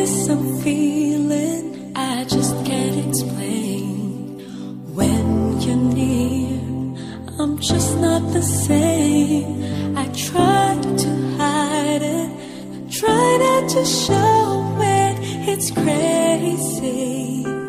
this I'm feeling, I just can't explain. When you're near, I'm just not the same. I try to hide it, try not to show it. It's crazy.